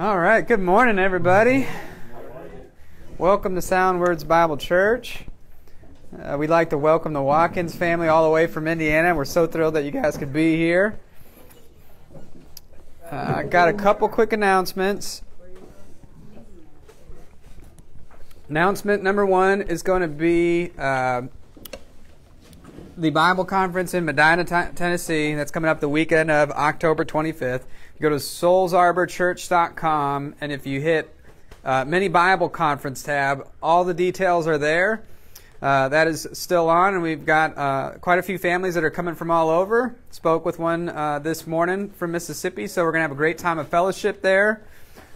All right, good morning, everybody. Welcome to Sound Words Bible Church. Uh, we'd like to welcome the Watkins family all the way from Indiana. We're so thrilled that you guys could be here. Uh, I got a couple quick announcements. Announcement number one is going to be uh, the Bible conference in Medina, t- Tennessee. That's coming up the weekend of October 25th. You go to soulsarborchurch.com, and if you hit uh, Mini Bible Conference tab, all the details are there. Uh, that is still on, and we've got uh, quite a few families that are coming from all over. Spoke with one uh, this morning from Mississippi, so we're going to have a great time of fellowship there.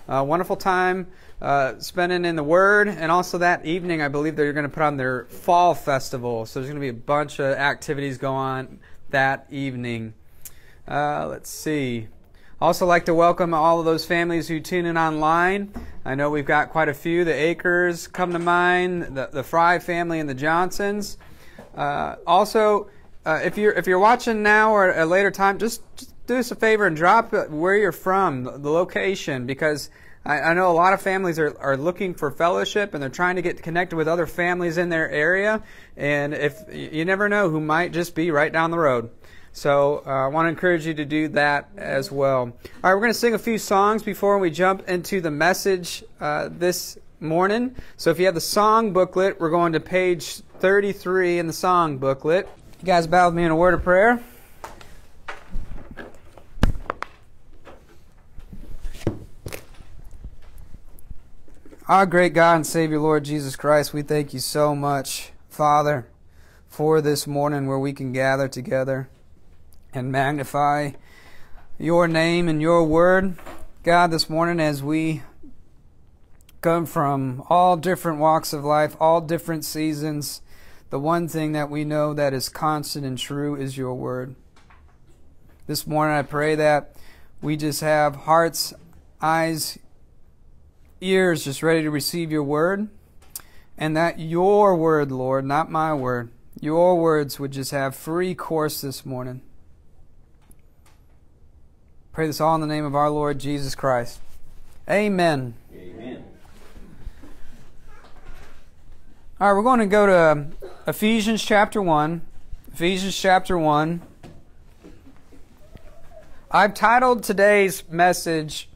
wonderful time uh, spending in the Word, and also that evening, I believe they're going to put on their fall festival. So there's going to be a bunch of activities go on that evening. Uh, let's see. Also, like to welcome all of those families who tune in online. I know we've got quite a few. The Acres come to mind, the, the Fry family, and the Johnsons. Uh, also, uh, if you're if you're watching now or at a later time, just, just, do us a favor and drop where you're from, the location, because I, I know a lot of families are, are looking for fellowship and they're trying to get connected with other families in their area. And if you never know who might just be right down the road. So uh, I want to encourage you to do that as well. All right, we're going to sing a few songs before we jump into the message uh, this morning. So if you have the song booklet, we're going to page 33 in the song booklet. You guys bow with me in a word of prayer. Our great God and Savior, Lord Jesus Christ, we thank you so much, Father, for this morning where we can gather together and magnify your name and your word. God, this morning as we come from all different walks of life, all different seasons, the one thing that we know that is constant and true is your word. This morning I pray that we just have hearts, eyes, ears just ready to receive your word, and that your word, Lord, not my word, your words would just have free course this morning. Pray this all in the name of our Lord Jesus Christ. Amen. Amen. All right, we're going to go to Ephesians chapter 1. Ephesians chapter 1. I've titled today's message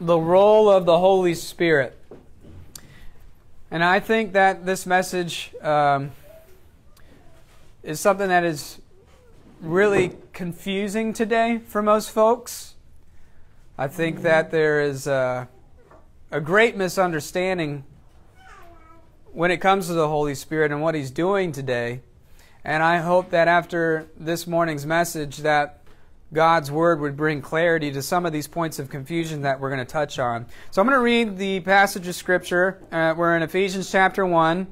The Role of the Holy Spirit. And I think that this message um, is something that is really confusing today for most folks. I think that there is a, a great misunderstanding when it comes to the Holy Spirit and what He's doing today. And I hope that after this morning's message that God's Word would bring clarity to some of these points of confusion that we're going to touch on. So I'm going to read the passage of Scripture. Uh, we're in Ephesians chapter 1.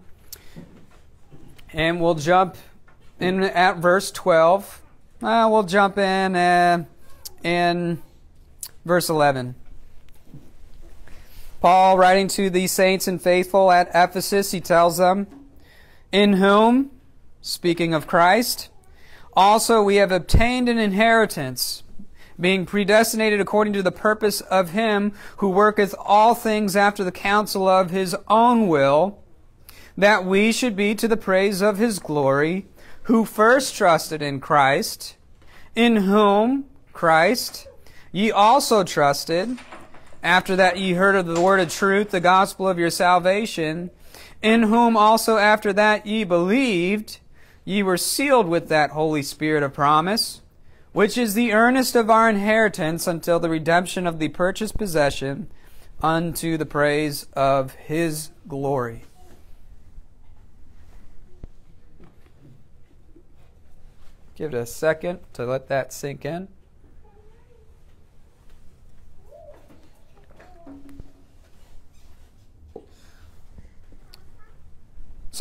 And we'll jump in at verse 12. Uh, we'll jump in uh, in verse 11. Paul, writing to the saints and faithful at Ephesus, he tells them, In whom, speaking of Christ, also we have obtained an inheritance, being predestinated according to the purpose of him who worketh all things after the counsel of his own will, that we should be to the praise of his glory, who first trusted in Christ, in whom, Christ, ye also trusted, after that ye heard of the word of truth, the gospel of your salvation, in whom also after that ye believed, ye were sealed with that Holy Spirit of promise, which is the earnest of our inheritance until the redemption of the purchased possession unto the praise of his glory. Give it a second to let that sink in.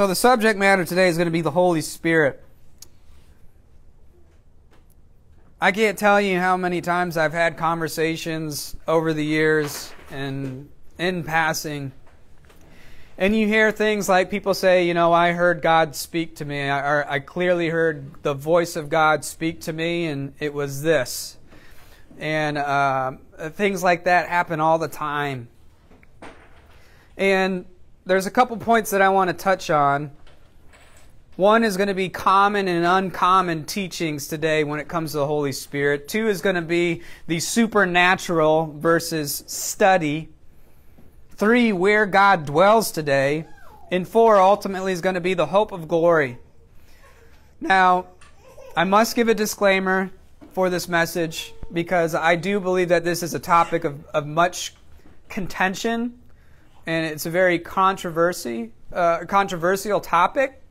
So, the subject matter today is going to be the Holy Spirit. I can't tell you how many times I've had conversations over the years and in passing and you hear things like people say, you know, I heard God speak to me, or I clearly heard the voice of God speak to me, and it was this. And uh, things like that happen all the time. And there's a couple points that I want to touch on. One is going to be common and uncommon teachings today when it comes to the Holy Spirit. Two is going to be the supernatural versus study. Three, where God dwells today. And four, ultimately, is going to be the hope of glory. Now, I must give a disclaimer for this message because I do believe that this is a topic of, of much contention and it's a very controversy, uh, controversial topic.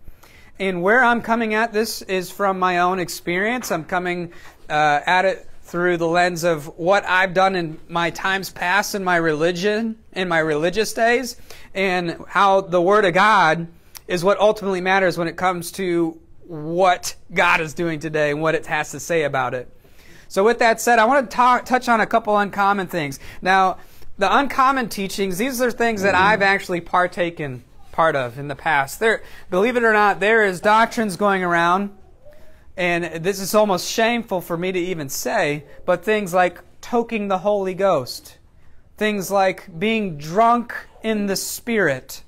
And where I'm coming at this is from my own experience. I'm coming uh, at it through the lens of what I've done in my times past in my religion, in my religious days, and how the Word of God is what ultimately matters when it comes to what God is doing today and what it has to say about it. So, with that said, I want to talk, touch on a couple uncommon things. Now, the uncommon teachings, these are things that I've mm-hmm. actually partaken part of in the past. There, believe it or not, there is doctrines going around, and this is almost shameful for me to even say, but things like toking the Holy Ghost, things like being drunk in the Spirit,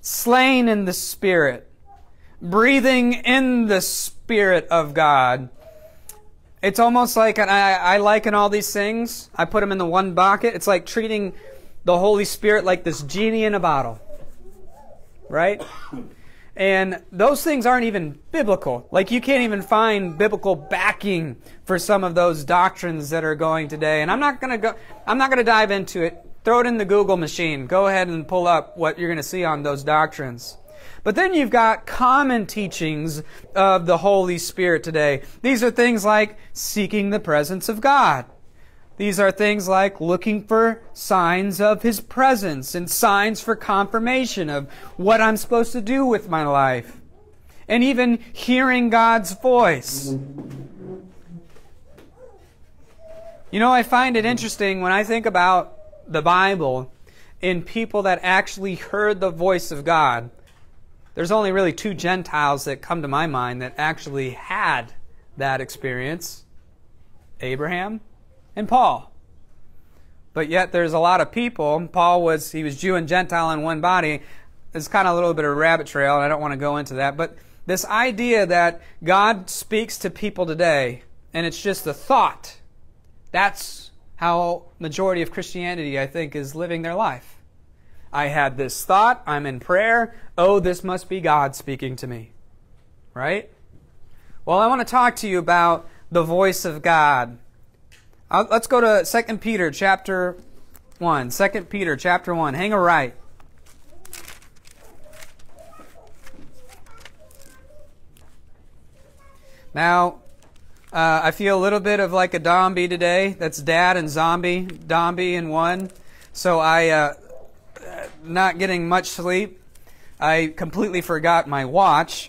slain in the Spirit, breathing in the Spirit of God. It's almost like, I, I liken all these things, I put them in the one bucket. It's like treating the Holy Spirit like this genie in a bottle. Right? And those things aren't even biblical. Like you can't even find biblical backing for some of those doctrines that are going today. And I'm not going to go I'm not going to dive into it. Throw it in the Google machine. Go ahead and pull up what you're going to see on those doctrines. But then you've got common teachings of the Holy Spirit today. These are things like seeking the presence of God. These are things like looking for signs of His presence and signs for confirmation of what I'm supposed to do with my life. And even hearing God's voice. You know, I find it interesting when I think about the Bible and people that actually heard the voice of God. There's only really two Gentiles that come to my mind that actually had that experience Abraham and Paul. But yet there's a lot of people. Paul was, he was Jew and Gentile in one body. It's kind of a little bit of a rabbit trail, and I don't want to go into that. But this idea that God speaks to people today, and it's just a thought, that's how majority of Christianity, I think, is living their life. I had this thought. I'm in prayer. Oh, this must be God speaking to me. Right? Well, I want to talk to you about the voice of God. I'll, let's go to 2 Peter chapter 1. 2 Peter chapter 1. Hang a right. Now, uh, I feel a little bit of like a zombie today. That's dad and zombie, zombie in one. So I uh, not getting much sleep. I completely forgot my watch.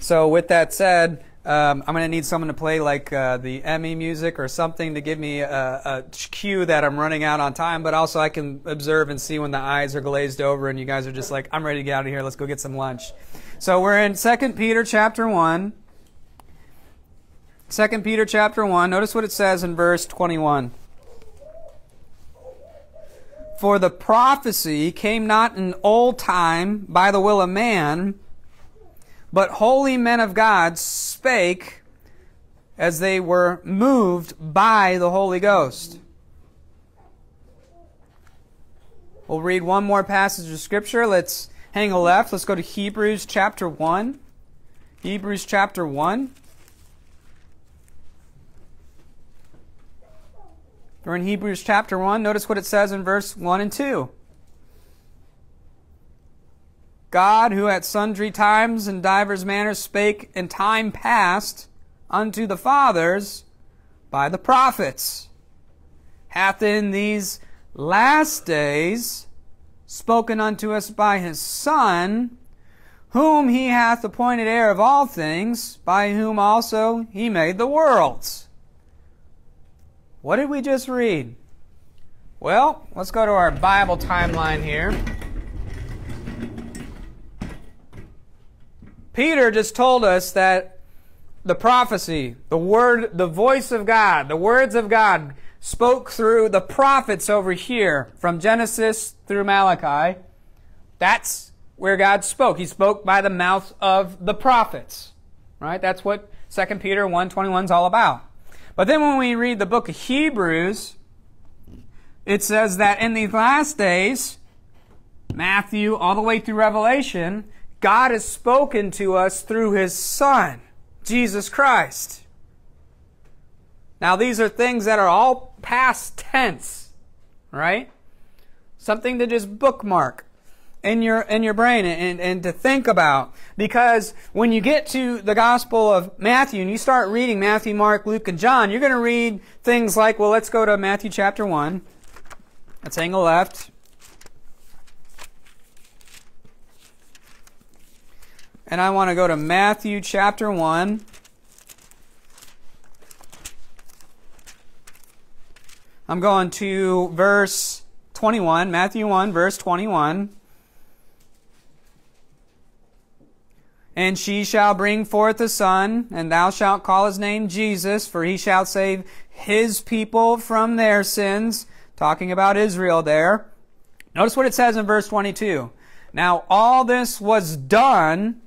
So, with that said, um, I'm going to need someone to play like uh, the Emmy music or something to give me a, a, cue that I'm running out on time, but also I can observe and see when the eyes are glazed over and you guys are just like, I'm ready to get out of here. Let's go get some lunch. So, we're in 2 Peter chapter 1. 2 Peter chapter 1. Notice what it says in verse 21. For the prophecy came not in old time by the will of man, but holy men of God spake as they were moved by the Holy Ghost. We'll read one more passage of Scripture. Let's hang a left. Let's go to Hebrews chapter 1. Hebrews chapter 1. We're in Hebrews chapter 1. Notice what it says in verse 1 and 2. God, who at sundry times and divers manners spake in time past unto the fathers by the prophets, hath in these last days spoken unto us by his Son, whom he hath appointed heir of all things, by whom also he made the worlds what did we just read? Well, let's go to our Bible timeline here. Peter just told us that the prophecy, the word, the voice of God, the words of God spoke through the prophets over here, from Genesis through Malachi. That's where God spoke. He spoke by the mouth of the prophets. Right? That's what 2 Peter 1.21 is all about. But then when we read the book of Hebrews, it says that in these last days, Matthew all the way through Revelation, God has spoken to us through His Son, Jesus Christ. Now, these are things that are all past tense, right? Something to just bookmark in your in your brain and, and to think about. Because when you get to the Gospel of Matthew and you start reading Matthew, Mark, Luke, and John, you're going to read things like, well, let's go to Matthew chapter 1. Let's angle left. And I want to go to Matthew chapter 1. I'm going to verse 21, Matthew 1, verse 21. And she shall bring forth a son, and thou shalt call his name Jesus, for he shall save his people from their sins. Talking about Israel there. Notice what it says in verse 22. Now all this was done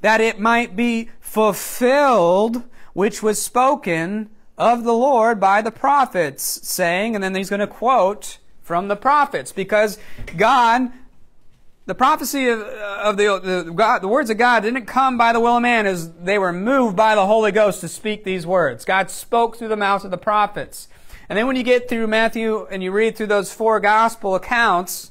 that it might be fulfilled, which was spoken of the Lord by the prophets, saying, and then he's going to quote from the prophets, because God, the prophecy of, of the, the, God, the words of God didn't come by the will of man as they were moved by the Holy Ghost to speak these words. God spoke through the mouths of the prophets. And then when you get through Matthew and you read through those four gospel accounts,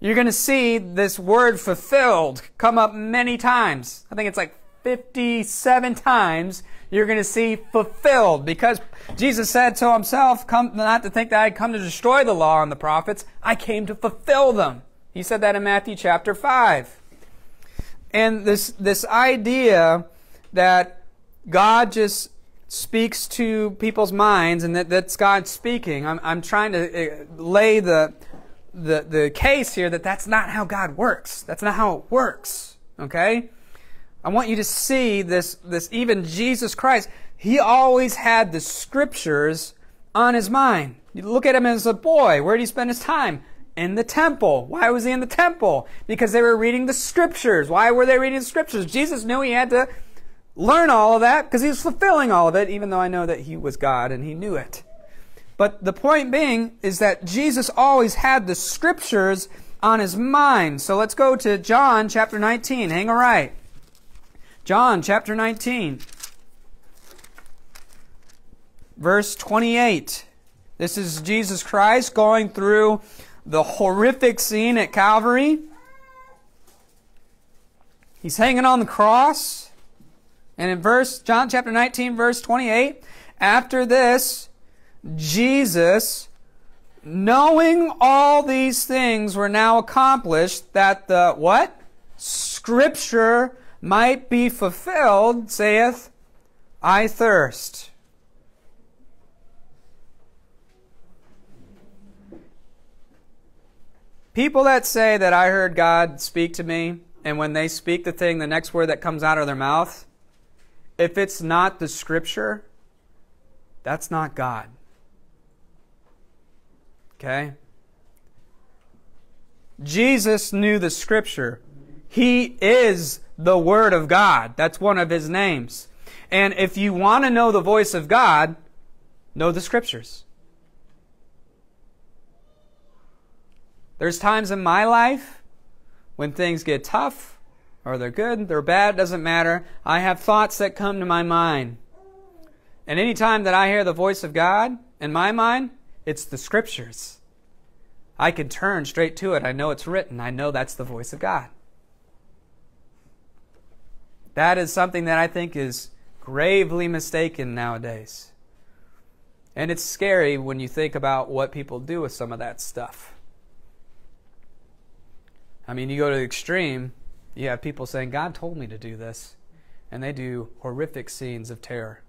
you're going to see this word fulfilled come up many times. I think it's like 57 times you're going to see fulfilled because Jesus said to himself, come, not to think that I come to destroy the law and the prophets. I came to fulfill them. He said that in Matthew chapter 5. And this, this idea that God just speaks to people's minds and that, that's God speaking, I'm, I'm trying to uh, lay the, the, the case here that that's not how God works. That's not how it works. Okay? I want you to see this, this even Jesus Christ, he always had the scriptures on his mind. You look at him as a boy. Where did he spend his time? In the temple. Why was he in the temple? Because they were reading the scriptures. Why were they reading the scriptures? Jesus knew he had to learn all of that because he was fulfilling all of it, even though I know that he was God and he knew it. But the point being is that Jesus always had the scriptures on his mind. So let's go to John chapter 19. Hang a right. John chapter 19, verse 28. This is Jesus Christ going through the horrific scene at Calvary. He's hanging on the cross. And in verse John chapter 19 verse 28, after this Jesus knowing all these things were now accomplished that the what? Scripture might be fulfilled, saith, I thirst. People that say that I heard God speak to me, and when they speak the thing, the next word that comes out of their mouth, if it's not the scripture, that's not God. Okay? Jesus knew the scripture. He is the Word of God. That's one of His names. And if you want to know the voice of God, know the Scriptures. There's times in my life when things get tough, or they're good, they're bad, doesn't matter. I have thoughts that come to my mind. And any time that I hear the voice of God in my mind, it's the Scriptures. I can turn straight to it. I know it's written. I know that's the voice of God. That is something that I think is gravely mistaken nowadays. And it's scary when you think about what people do with some of that stuff. I mean, you go to the extreme, you have people saying, God told me to do this. And they do horrific scenes of terror.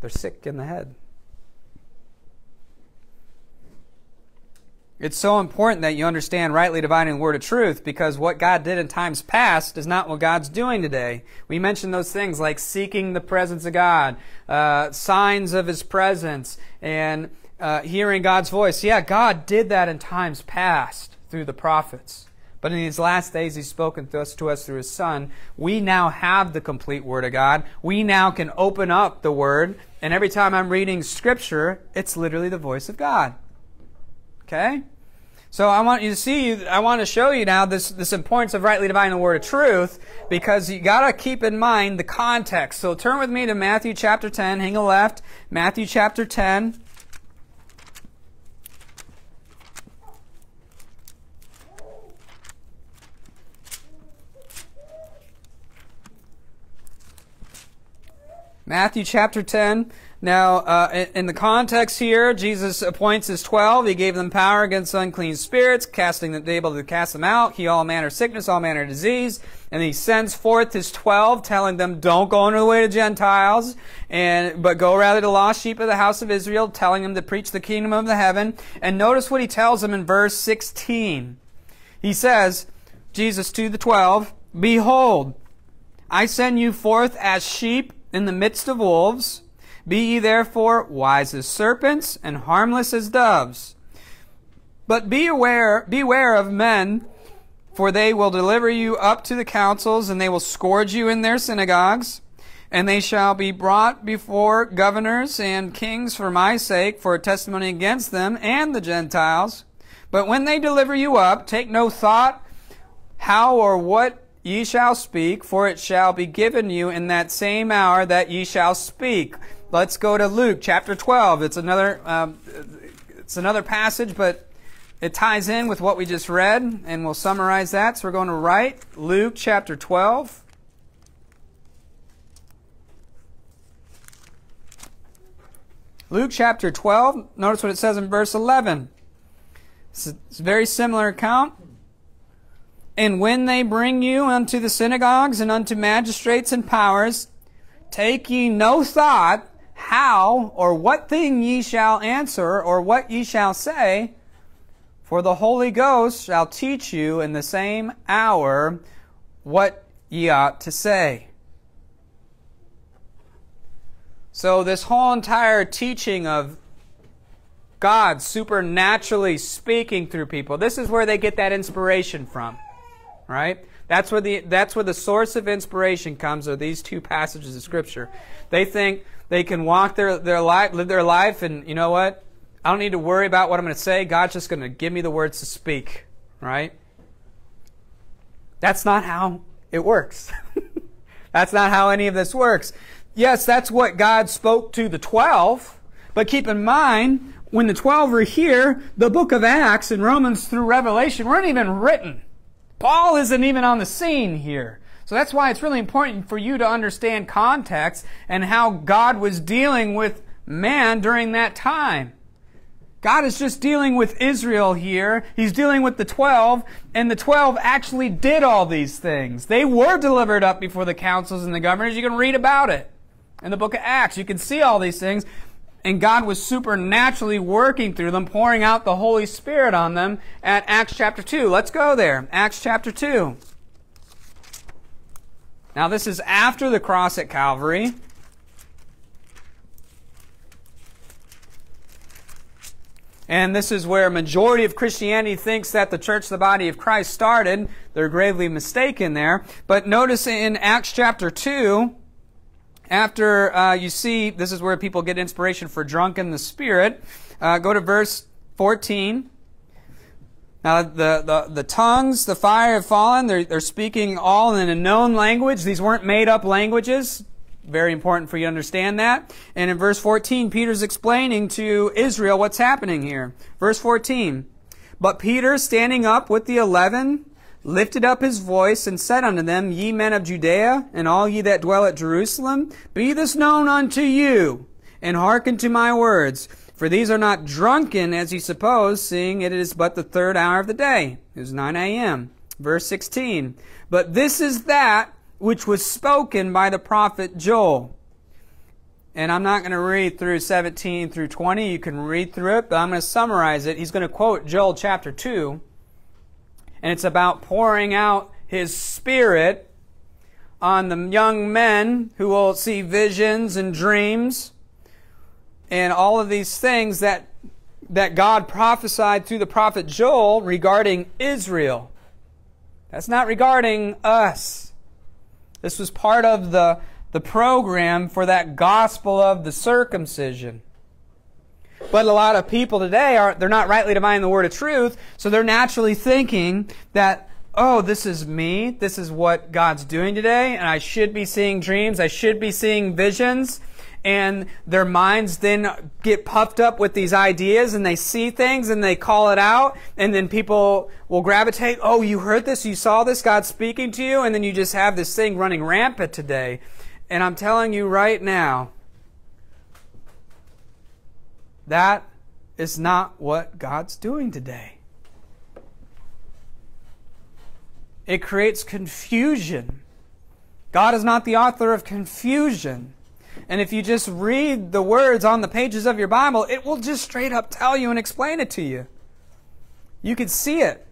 They're sick in the head. It's so important that you understand rightly dividing the word of truth because what God did in times past is not what God's doing today. We mentioned those things like seeking the presence of God, uh, signs of His presence, and uh, hearing God's voice. Yeah, God did that in times past through the prophets. But in these last days, He's spoken to us, to us through His Son. We now have the complete Word of God. We now can open up the Word, and every time I'm reading Scripture, it's literally the voice of God. Okay? So I want you to see, I want to show you now this, this importance of rightly dividing the word of truth because you got to keep in mind the context. So turn with me to Matthew chapter 10, hang a left, Matthew chapter 10. Matthew chapter 10. Now, uh, in the context here, Jesus appoints his twelve. He gave them power against unclean spirits, casting them, able to cast them out, heal all manner of sickness, all manner of disease. And he sends forth his twelve, telling them, don't go into the way to Gentiles, and, but go rather to lost sheep of the house of Israel, telling them to preach the kingdom of the heaven. And notice what he tells them in verse 16. He says, Jesus to the twelve, Behold, I send you forth as sheep in the midst of wolves. Be ye therefore wise as serpents and harmless as doves. But be aware, beware of men, for they will deliver you up to the councils, and they will scourge you in their synagogues. And they shall be brought before governors and kings for my sake, for a testimony against them and the Gentiles. But when they deliver you up, take no thought how or what ye shall speak, for it shall be given you in that same hour that ye shall speak. Let's go to Luke chapter 12. It's another, um, it's another passage, but it ties in with what we just read, and we'll summarize that. So we're going to write Luke chapter 12. Luke chapter 12, notice what it says in verse 11. It's a, very similar account. And when they bring you unto the synagogues and unto magistrates and powers, take ye no thought how or what thing ye shall answer or what ye shall say, for the Holy Ghost shall teach you in the same hour what ye ought to say. So, this whole entire teaching of God supernaturally speaking through people, this is where they get that inspiration from, right? That's where the, that's where the source of inspiration comes, are these two passages of Scripture. They think, they can walk their, their life, live their life, and you know what? I don't need to worry about what I'm going to say. God's just going to give me the words to speak, right? That's not how it works. that's not how any of this works. Yes, that's what God spoke to the 12, but keep in mind, when the 12 were here, the book of Acts and Romans through Revelation weren't even written. Paul isn't even on the scene here. So that's why it's really important for you to understand context and how God was dealing with man during that time. God is just dealing with Israel here. He's dealing with the 12, and the 12 actually did all these things. They were delivered up before the councils and the governors. You can read about it in the book of Acts. You can see all these things. And God was supernaturally working through them, pouring out the Holy Spirit on them at Acts chapter 2. Let's go there. Acts chapter 2. Now, this is after the cross at Calvary. And this is where a majority of Christianity thinks that the church, the body of Christ, started. They're gravely mistaken there. But notice in Acts chapter 2, after uh, you see, this is where people get inspiration for drunk in the spirit. Uh, go to verse 14. Now, the, the, the tongues, the fire have fallen. They're, they're speaking all in a known language. These weren't made up languages. Very important for you to understand that. And in verse 14, Peter's explaining to Israel what's happening here. Verse 14. But Peter, standing up with the eleven, lifted up his voice and said unto them, Ye men of Judea, and all ye that dwell at Jerusalem, be this known unto you, and hearken to my words. For these are not drunken, as ye suppose, seeing it is but the third hour of the day. It is 9 a.m. Verse 16. But this is that which was spoken by the prophet Joel. and I'm not going to read through 17 through 20. You can read through it, but I'm going to summarize it. He's going to quote Joel chapter 2, and it's about pouring out his spirit on the young men who will see visions and dreams and all of these things that that God prophesied through the prophet Joel regarding Israel. That's not regarding us. This was part of the, the program for that gospel of the circumcision. But a lot of people today are they're not rightly dividing the word of truth, so they're naturally thinking that oh, this is me, this is what God's doing today, and I should be seeing dreams, I should be seeing visions, and their minds then get puffed up with these ideas and they see things and they call it out and then people will gravitate oh you heard this you saw this god's speaking to you and then you just have this thing running rampant today. And i'm telling you right now that is not what god's doing today it creates confusion god is not the author of confusion and if you just read the words on the pages of your Bible, it will just straight up tell you and explain it to you. You can see it.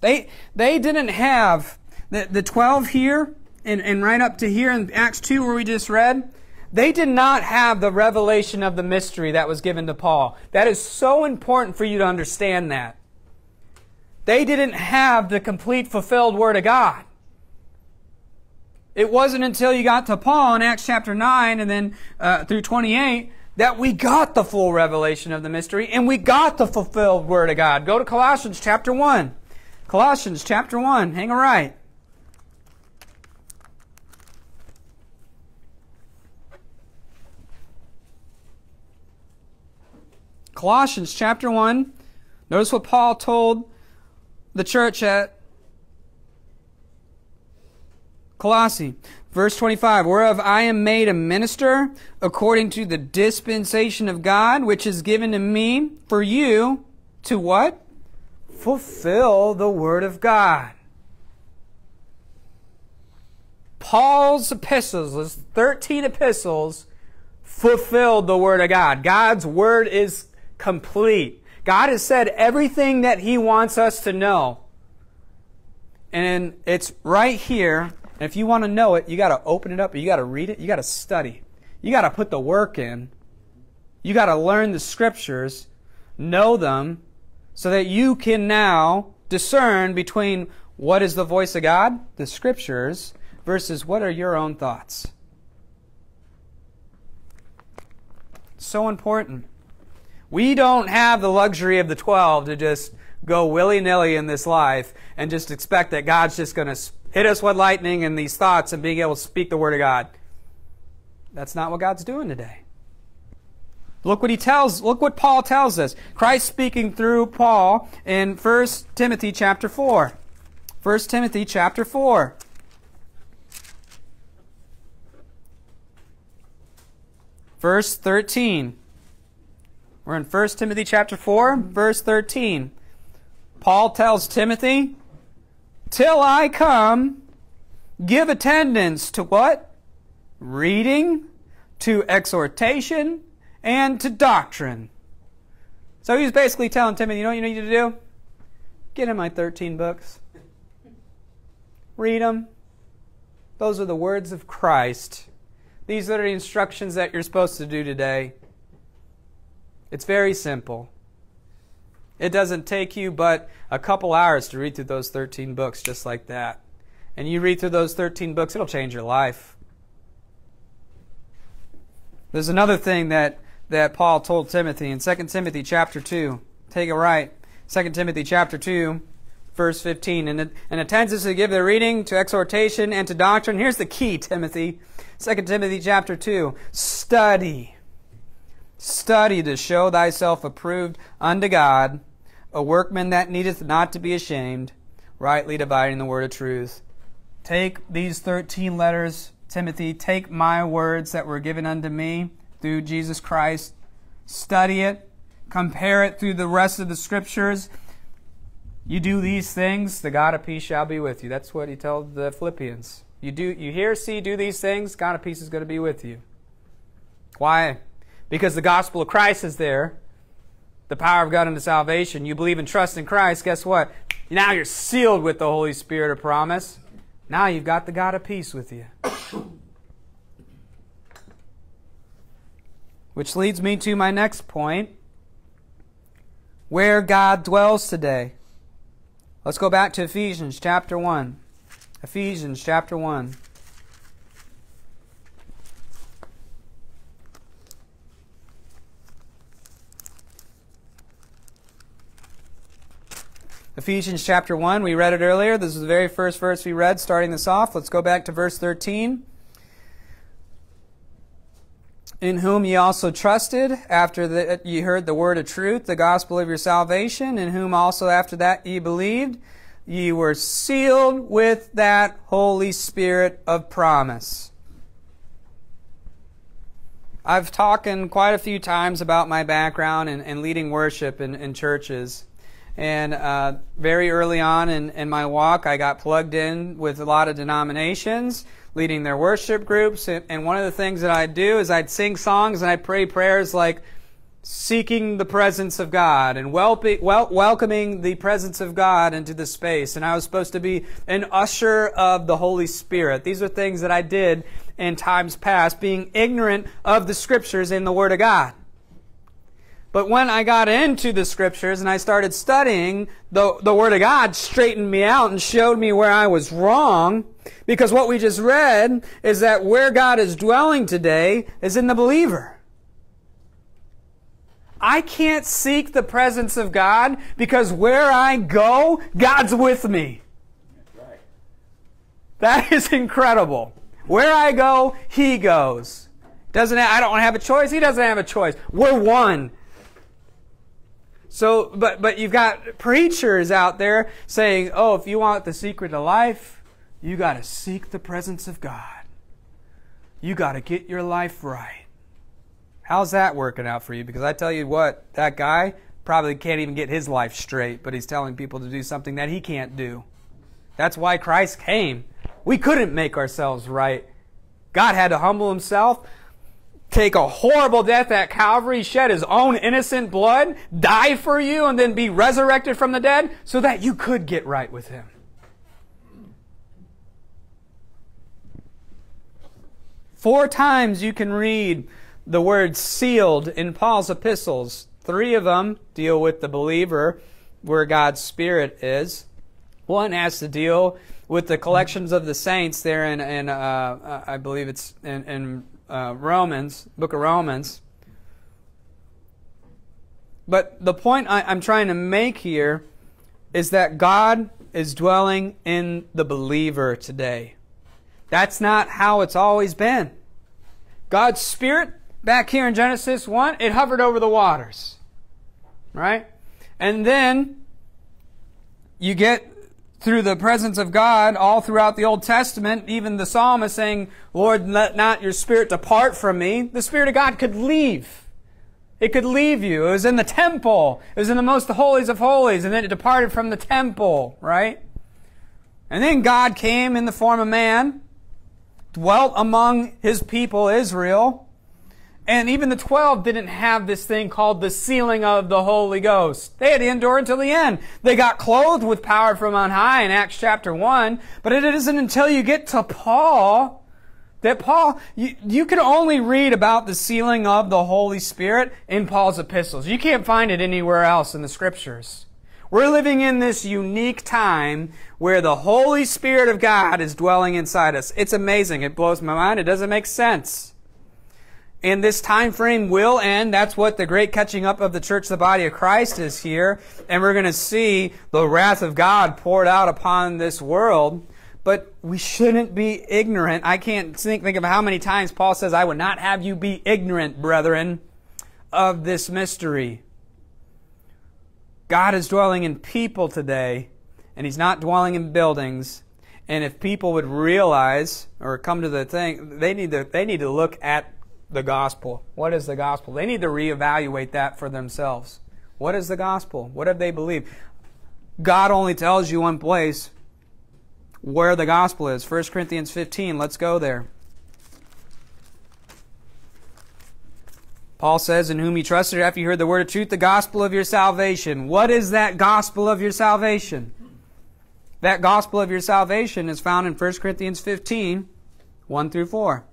They, they didn't have the, the 12 here and, and right up to here in Acts 2 where we just read. They did not have the revelation of the mystery that was given to Paul. That is so important for you to understand that. They didn't have the complete fulfilled Word of God. It wasn't until you got to Paul in Acts chapter 9 and then uh, through 28 that we got the full revelation of the mystery and we got the fulfilled Word of God. Go to Colossians chapter 1. Colossians chapter 1. Hang a right. Colossians chapter 1. Notice what Paul told the church at Colossae. Verse 25, whereof I am made a minister according to the dispensation of God, which is given to me for you to what? Fulfill the word of God. Paul's epistles, his 13 epistles, fulfilled the word of God. God's word is complete. God has said everything that he wants us to know. And it's right here and if you want to know it, you got to open it up, you got to read it, you got to study. You got to put the work in. You got to learn the scriptures, know them, so that you can now discern between what is the voice of God, the scriptures, versus what are your own thoughts. So important. We don't have the luxury of the 12 to just go willy nilly in this life and just expect that God's just going to hit us with lightning and these thoughts and being able to speak the Word of God. That's not what God's doing today. Look what he tells, look what Paul tells us. Christ speaking through Paul in 1 Timothy chapter 4. 1 Timothy chapter 4. Verse 13. We're in 1 Timothy chapter 4, verse 13. Paul tells Timothy, till I come, give attendance to what? Reading, to exhortation, and to doctrine. So he's basically telling Timothy, you know what you need to do? Get in my 13 books. Read them. Those are the words of Christ. These are the instructions that you're supposed to do today. It's very simple. It doesn't take you but a couple hours to read through those 13 books just like that. And you read through those 13 books, it'll change your life. There's another thing that, that Paul told Timothy in 2 Timothy chapter 2. Take it right. 2 Timothy chapter 2, verse 15. And, and attends us to give the reading, to exhortation, and to doctrine. Here's the key, Timothy. 2 Timothy chapter 2. Study. Study to show thyself approved unto God a workman that needeth not to be ashamed, rightly dividing the word of truth. Take these 13 letters, Timothy, take my words that were given unto me through Jesus Christ, study it, compare it through the rest of the scriptures, You do these things, the God of peace shall be with you. That's what he told the Philippians. You do you hear, see, do these things, God of peace is going to be with you. Why? Because the gospel of Christ is there. The power of God unto salvation. You believe and trust in Christ, guess what? Now you're sealed with the Holy Spirit of promise. Now you've got the God of peace with you. Which leads me to my next point where God dwells today. Let's go back to Ephesians chapter 1. Ephesians chapter 1. Ephesians chapter 1, we read it earlier. This is the very first verse we read, starting this off. Let's go back to verse 13. In whom ye also trusted, after that ye heard the word of truth, the gospel of your salvation, in whom also after that ye believed, ye were sealed with that Holy Spirit of promise. I've talked quite a few times about my background and, in leading worship in, in churches. And uh, very early on in, in my walk, I got plugged in with a lot of denominations, leading their worship groups. And, and one of the things that I'd do is I'd sing songs and I'd pray prayers like seeking the presence of God and wel- wel- welcoming the presence of God into the space. And I was supposed to be an usher of the Holy Spirit. These are things that I did in times past, being ignorant of the scriptures in the Word of God. But when I got into the scriptures and I started studying, the, the Word of God straightened me out and showed me where I was wrong. Because what we just read is that where God is dwelling today is in the believer. I can't seek the presence of God because where I go, God's with me. That is incredible. Where I go, He goes. Doesn't I don't have a choice. He doesn't have a choice. We're one. So, but, but you've got preachers out there saying, oh, if you want the secret of life, you got to seek the presence of God. You got to get your life right. How's that working out for you? Because I tell you what, that guy probably can't even get his life straight, but he's telling people to do something that he can't do. That's why Christ came. We couldn't make ourselves right. God had to humble himself take a horrible death at Calvary, shed his own innocent blood, die for you, and then be resurrected from the dead so that you could get right with him. Four times you can read the word sealed in Paul's epistles. Three of them deal with the believer, where God's Spirit is. One has to deal with the collections of the saints there in, in uh, I believe it's in, in uh, Romans, book of Romans. But the point I, I'm trying to make here is that God is dwelling in the believer today. That's not how it's always been. God's Spirit, back here in Genesis 1, it hovered over the waters. Right? And then you get through the presence of God all throughout the Old Testament, even the psalmist saying, Lord, let not your spirit depart from me. The Spirit of God could leave. It could leave you. It was in the temple. It was in the most holies of holies, and then it departed from the temple, right? And then God came in the form of man, dwelt among his people, Israel, and even the 12 didn't have this thing called the sealing of the Holy Ghost. They had to endure until the end. They got clothed with power from on high in Acts chapter 1, but it isn't until you get to Paul that Paul, you, you can only read about the sealing of the Holy Spirit in Paul's epistles. You can't find it anywhere else in the scriptures. We're living in this unique time where the Holy Spirit of God is dwelling inside us. It's amazing. It blows my mind. It doesn't make sense. And this time frame will end. That's what the great catching up of the church, the body of Christ is here. And we're going to see the wrath of God poured out upon this world. But we shouldn't be ignorant. I can't think, think of how many times Paul says, I would not have you be ignorant, brethren, of this mystery. God is dwelling in people today, and He's not dwelling in buildings. And if people would realize or come to the thing, they need to, they need to look at the gospel? What is the gospel? They need to reevaluate that for themselves. What is the gospel? What have they believed? God only tells you one place where the gospel is. 1 Corinthians 15. Let's go there. Paul says, In whom he trusted after you heard the word of truth, the gospel of your salvation. What is that gospel of your salvation? That gospel of your salvation is found in 1 Corinthians 15, 1 through 4.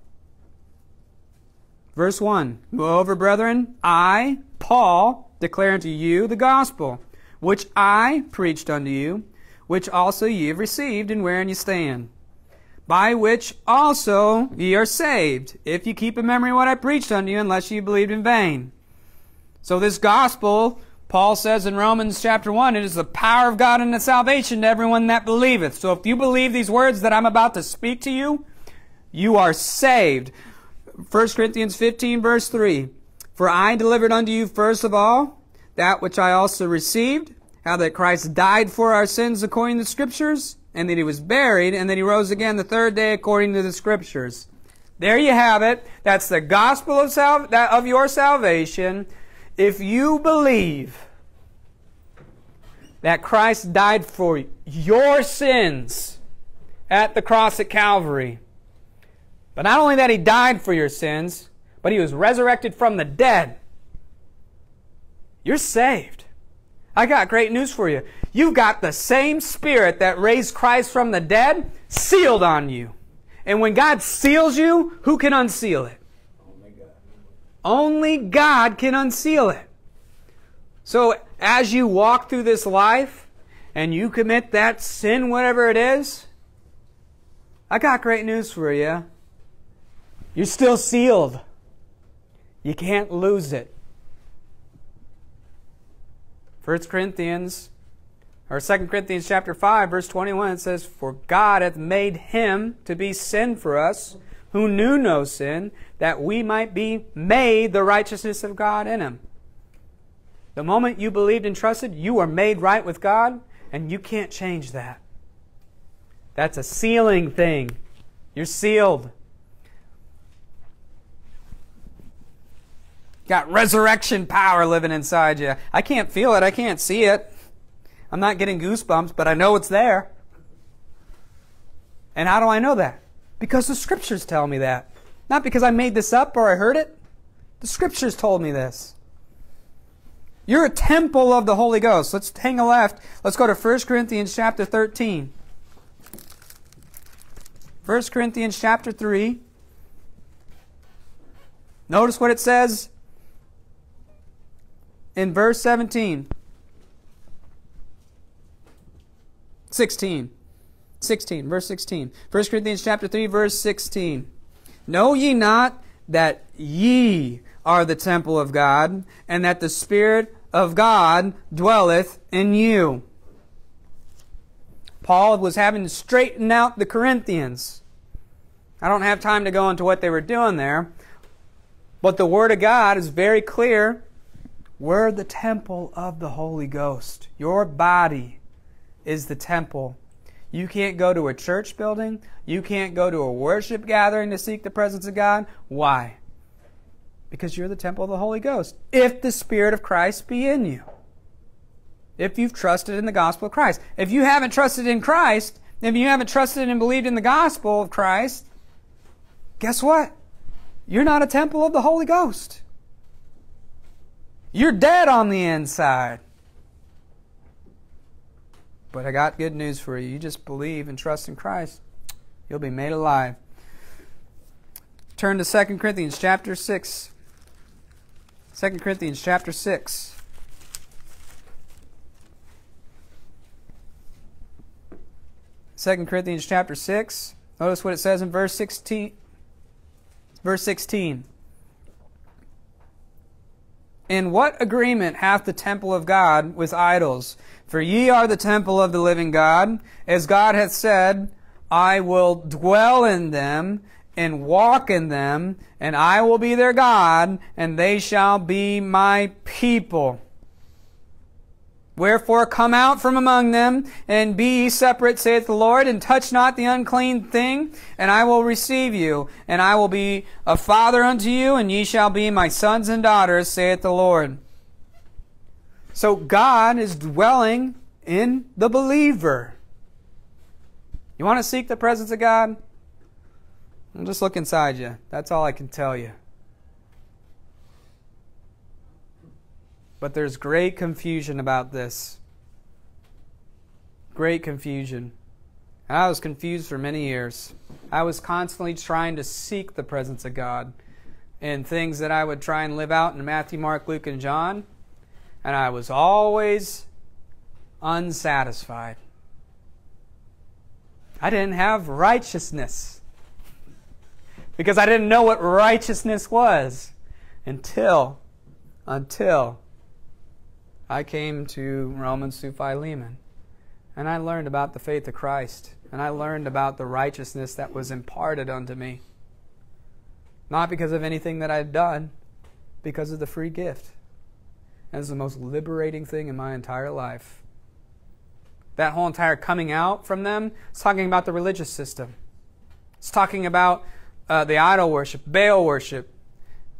Verse 1 Moreover, brethren, I, Paul, declare unto you the gospel, which I preached unto you, which also ye have received, and wherein ye stand by which also ye are saved, if ye keep in memory what I preached unto you, unless ye believed in vain. So this gospel, Paul says in Romans chapter 1, it is the power of God unto salvation to everyone that believeth. So if you believe these words that I'm about to speak to you, you are saved. 1 Corinthians 15 verse 3. For I delivered unto you first of all that which I also received, how that Christ died for our sins according to the Scriptures, and that he was buried, and that he rose again the third day according to the Scriptures. There you have it. That's the gospel of, sal- of your salvation. If you believe that Christ died for your sins at the cross at Calvary, but not only that he died for your sins, but he was resurrected from the dead, you're saved. I got great news for you. You've got the same spirit that raised Christ from the dead sealed on you. And when God seals you, who can unseal it? Only God. Only God can unseal it. So as you walk through this life and you commit that sin, whatever it is, I got great news for you. You're still sealed. You can't lose it. 1 Corinthians or 2 Corinthians chapter 5 verse 21 it says for God hath made him to be sin for us who knew no sin that we might be made the righteousness of God in him. The moment you believed and trusted, you are made right with God and you can't change that. That's a sealing thing. You're sealed. Got resurrection power living inside you. I can't feel it. I can't see it. I'm not getting goosebumps, but I know it's there. And how do I know that? Because the scriptures tell me that. Not because I made this up or I heard it. The scriptures told me this. You're a temple of the Holy Ghost. Let's hang a left. Let's go to 1 Corinthians chapter 13. 1 Corinthians chapter 3. Notice what it says in verse 17. 16. 16, verse 16. 1 Corinthians chapter 3, verse 16. Know ye not that ye are the temple of God, and that the Spirit of God dwelleth in you? Paul was having to straighten out the Corinthians. I don't have time to go into what they were doing there, but the Word of God is very clear we're the temple of the Holy Ghost. Your body is the temple. You can't go to a church building. You can't go to a worship gathering to seek the presence of God. Why? Because you're the temple of the Holy Ghost. If the Spirit of Christ be in you. If you've trusted in the gospel of Christ. If you haven't trusted in Christ, if you haven't trusted and believed in the gospel of Christ, guess what? You're not a temple of the Holy Ghost. You're dead on the inside. But I got good news for you. You just believe and trust in Christ, you'll be made alive. Turn to 2 Corinthians chapter 6. 2 Corinthians chapter 6. Second Corinthians chapter 6. Notice what it says in verse 16. Verse 16. In what agreement hath the temple of God with idols? For ye are the temple of the living God, as God hath said, I will dwell in them and walk in them, and I will be their God, and they shall be my people. Wherefore come out from among them, and be ye separate, saith the Lord, and touch not the unclean thing, and I will receive you, and I will be a father unto you, and ye shall be my sons and daughters, saith the Lord. So God is dwelling in the believer. You want to seek the presence of God? Well, just look inside you. That's all I can tell you. But there's great confusion about this. Great confusion. And I was confused for many years. I was constantly trying to seek the presence of God in things that I would try and live out in Matthew, Mark, Luke, and John. And I was always unsatisfied. I didn't have righteousness because I didn't know what righteousness was until until I came to Romans through Philemon and I learned about the faith of Christ and I learned about the righteousness that was imparted unto me. Not because of anything that I'd done, because of the free gift. And it's the most liberating thing in my entire life. That whole entire coming out from them, it's talking about the religious system. It's talking about uh, the idol worship, Baal worship.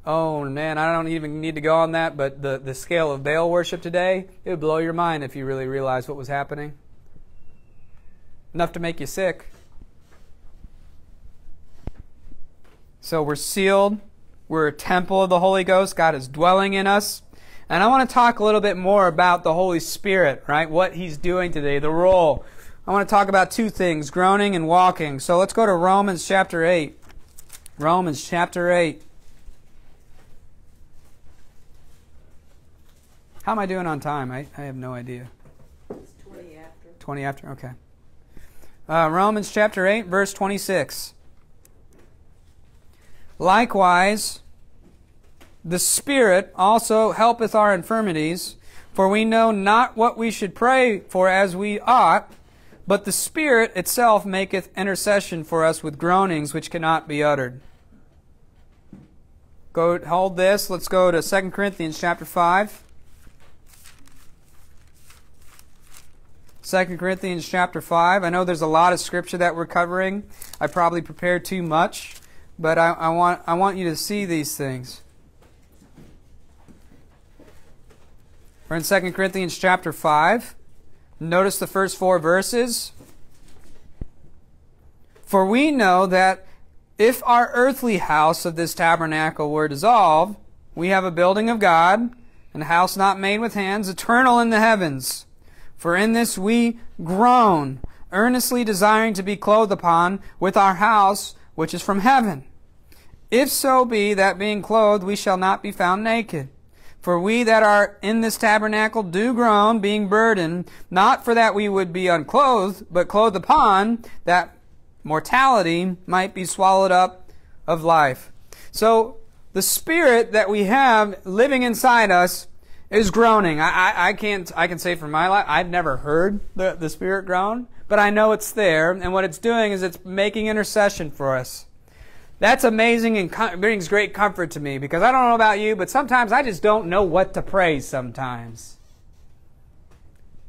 Oh man, I don't even need to go on that, but the, the scale of Baal worship today, it would blow your mind if you really realized what was happening. Enough to make you sick. So we're sealed. We're a temple of the Holy Ghost. God is dwelling in us. And I want to talk a little bit more about the Holy Spirit, right? What He's doing today, the role. I want to talk about two things groaning and walking. So let's go to Romans chapter 8. Romans chapter 8. How am I doing on time? I, I have no idea. It's 20 after. 20 after? Okay. Uh, Romans chapter 8, verse 26. Likewise, the Spirit also helpeth our infirmities, for we know not what we should pray for as we ought, but the Spirit itself maketh intercession for us with groanings which cannot be uttered. Go hold this. Let's go to 2 Corinthians chapter 5. 2 Corinthians chapter 5. I know there's a lot of scripture that we're covering. I probably prepared too much, but I, I, want, I want you to see these things. We're in 2 Corinthians chapter 5. Notice the first four verses. For we know that if our earthly house of this tabernacle were dissolved, we have a building of God, and a house not made with hands, eternal in the heavens. For in this we groan, earnestly desiring to be clothed upon with our house which is from heaven. If so be that being clothed we shall not be found naked. For we that are in this tabernacle do groan, being burdened, not for that we would be unclothed, but clothed upon, that mortality might be swallowed up of life. So, the spirit that we have living inside us is groaning. I, I, I, can't, I can say for my life, I've never heard the, the Spirit groan, but I know it's there, and what it's doing is it's making intercession for us. That's amazing and brings great comfort to me because I don't know about you, but sometimes I just don't know what to pray sometimes.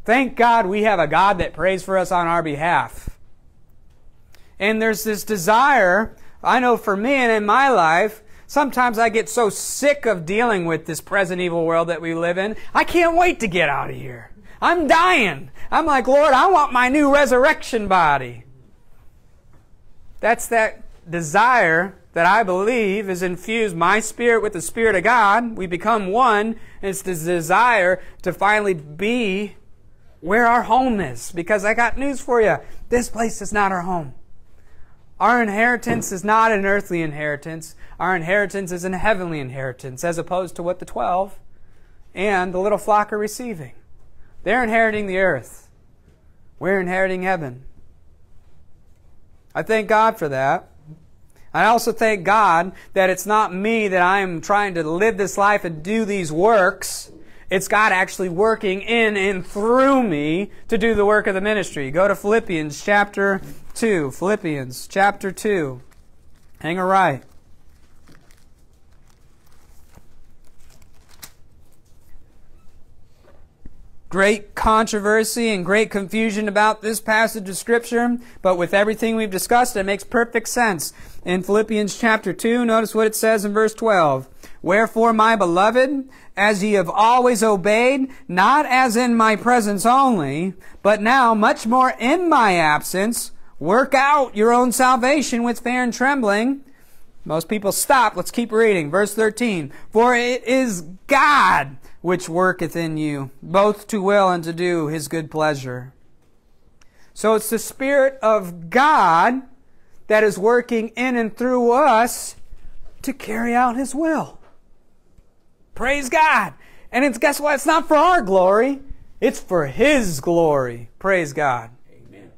Thank God we have a God that prays for us on our behalf. And there's this desire, I know for me and in my life, Sometimes I get so sick of dealing with this present evil world that we live in. I can't wait to get out of here. I'm dying. I'm like, Lord, I want my new resurrection body. That's that desire that I believe is infused my spirit with the Spirit of God. We become one. And it's this desire to finally be where our home is. Because I got news for you. This place is not our home. Our inheritance is not an earthly inheritance. Our inheritance is an heavenly inheritance, as opposed to what the twelve and the little flock are receiving. They're inheriting the earth. We're inheriting heaven. I thank God for that. I also thank God that it's not me that I am trying to live this life and do these works. It's God actually working in and through me to do the work of the ministry. Go to Philippians chapter 2. Philippians chapter 2. Hang a right. Great controversy and great confusion about this passage of Scripture, but with everything we've discussed, it makes perfect sense. In Philippians chapter 2, notice what it says in verse 12. Wherefore, my beloved, as ye have always obeyed, not as in my presence only, but now much more in my absence, work out your own salvation with fear and trembling. Most people stop. Let's keep reading. Verse 13. For it is God which worketh in you, both to will and to do his good pleasure. So it's the Spirit of God that is working in and through us to carry out his will. Praise God. And it's guess what? It's not for our glory. It's for His glory. Praise God. Amen.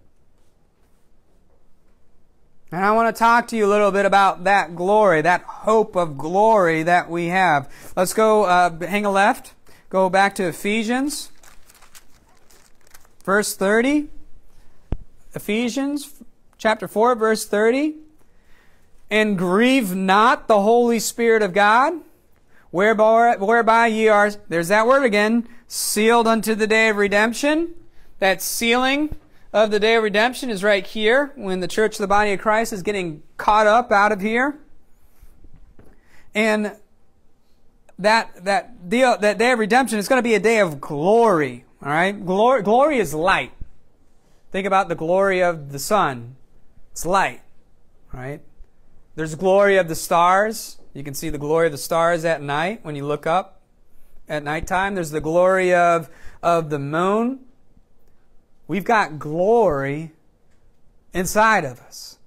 And I want to talk to you a little bit about that glory, that hope of glory that we have. Let's go, uh, hang a left. Go back to Ephesians, verse 30. Ephesians chapter 4, verse 30. And grieve not the Holy Spirit of God whereby, whereby ye are, there's that word again, sealed unto the day of redemption. That sealing of the day of redemption is right here when the church of the body of Christ is getting caught up out of here. And that, that deal, that day of redemption is going to be a day of glory. All right. Glory, glory is light. Think about the glory of the sun. It's light. Right. There's glory of the stars. You can see the glory of the stars at night when you look up at nighttime. There's the glory of, of the moon. We've got glory inside of us.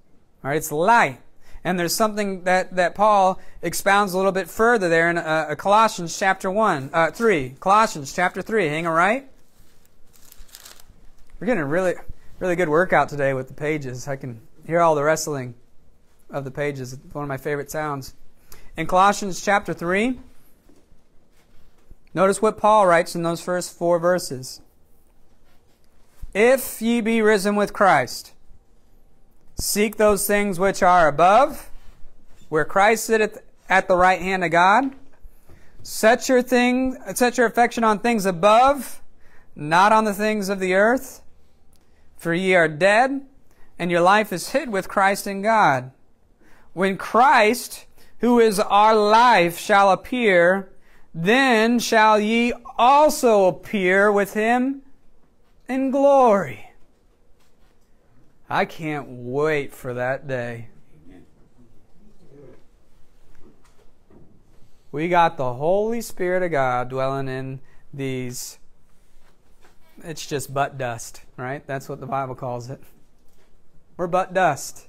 All right, it's light. And there's something that, that Paul expounds a little bit further there in uh, Colossians chapter 1, uh, 3. Colossians chapter 3. Hang on, right? We're getting a really, really good workout today with the pages. I can hear all the wrestling of the pages. It's one of my favorite sounds. In Colossians chapter 3, notice what Paul writes in those first four verses. If ye be risen with Christ, seek those things which are above, where Christ sitteth at the right hand of God. Set your thing, set your affection on things above, not on the things of the earth. For ye are dead, and your life is hid with Christ in God. When Christ, who is our life, shall appear, then shall ye also appear with him in glory. I can't wait for that day. We got the Holy Spirit of God dwelling in these. It's just butt dust, right? That's what the Bible calls it. We're butt dust.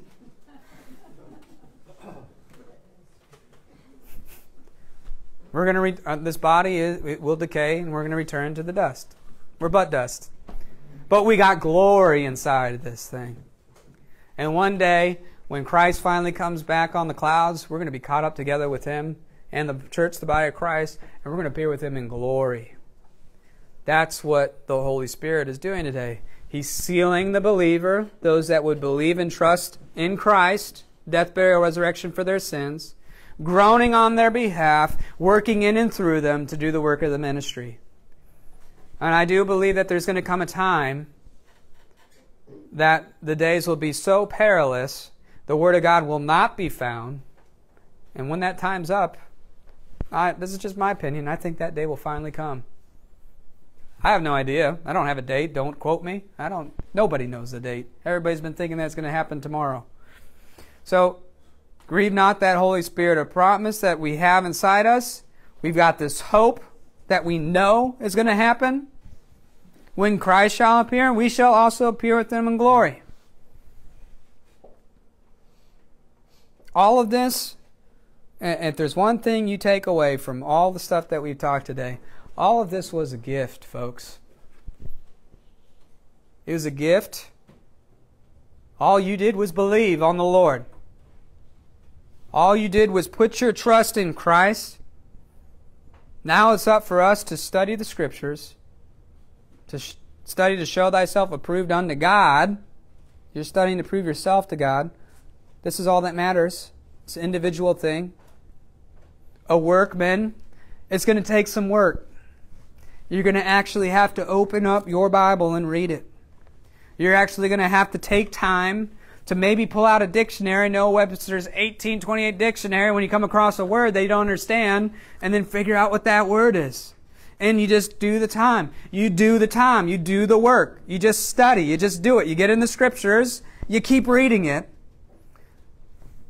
We're going to re- uh, this body is, will decay and we're going to return to the dust. We're but dust. But we got glory inside of this thing. And one day, when Christ finally comes back on the clouds, we're going to be caught up together with him and the church, the body of Christ, and we're going to appear with him in glory. That's what the Holy Spirit is doing today. He's sealing the believer, those that would believe and trust in Christ, death, burial, resurrection for their sins groaning on their behalf, working in and through them to do the work of the ministry. And I do believe that there's going to come a time that the days will be so perilous, the Word of God will not be found. And when that time's up, I, this is just my opinion, I think that day will finally come. I have no idea. I don't have a date. Don't quote me. I don't. Nobody knows the date. Everybody's been thinking that's going to happen tomorrow. So Grieve not that Holy Spirit of promise that we have inside us. We've got this hope that we know is going to happen. When Christ shall appear, we shall also appear with him in glory. All of this, if there's one thing you take away from all the stuff that we've talked today, all of this was a gift, folks. It was a gift. All you did was believe on the Lord. All you did was put your trust in Christ. Now it's up for us to study the Scriptures, to study to show thyself approved unto God. You're studying to prove yourself to God. This is all that matters. It's an individual thing. A workman, it's going to take some work. You're going to actually have to open up your Bible and read it. You're actually going to have to take time to maybe pull out a dictionary, know Webster's 1828 dictionary when you come across a word that you don't understand, and then figure out what that word is. And you just do the time. You do the time. You do the work. You just study. You just do it. You get in the scriptures. You keep reading it.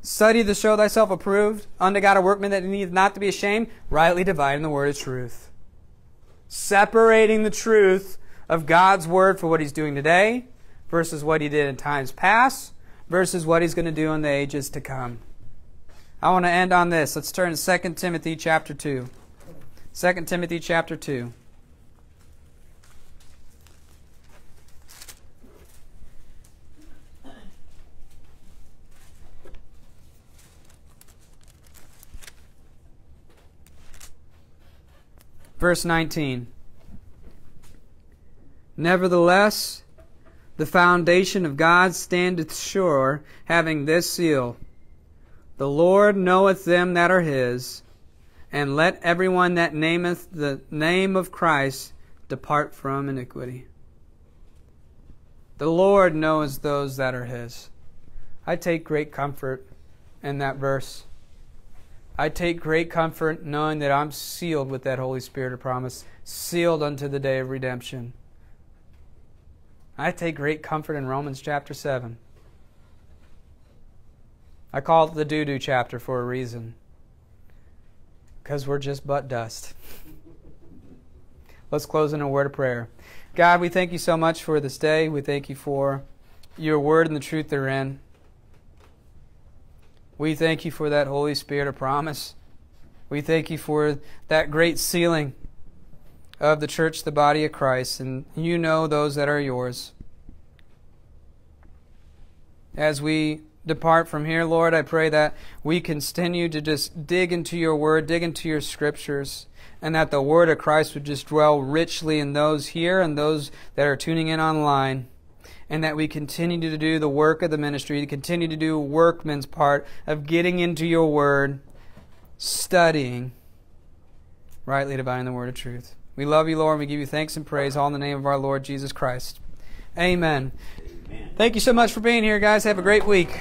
Study to show thyself approved unto God a workman that needeth not to be ashamed, rightly dividing the word of truth. Separating the truth of God's word for what he's doing today versus what he did in times past versus what he's going to do in the ages to come. I want to end on this. Let's turn to 2 Timothy chapter 2. 2 Timothy chapter 2. Verse 19. Nevertheless, the foundation of God standeth sure, having this seal The Lord knoweth them that are his, and let everyone that nameth the name of Christ depart from iniquity. The Lord knows those that are his. I take great comfort in that verse. I take great comfort knowing that I'm sealed with that Holy Spirit of promise, sealed unto the day of redemption. I take great comfort in Romans chapter 7. I call it the doo doo chapter for a reason. Because we're just but dust. Let's close in a word of prayer. God, we thank you so much for this day. We thank you for your word and the truth therein. We thank you for that Holy Spirit of promise. We thank you for that great sealing of the church, the body of Christ, and you know those that are yours. As we depart from here, Lord, I pray that we continue to just dig into your word, dig into your scriptures, and that the word of Christ would just dwell richly in those here and those that are tuning in online and that we continue to do the work of the ministry, to continue to do workman's part of getting into your word, studying, rightly dividing the word of truth. We love you, Lord, and we give you thanks and praise all in the name of our Lord Jesus Christ. Amen. Amen. Thank you so much for being here, guys. Have a great week.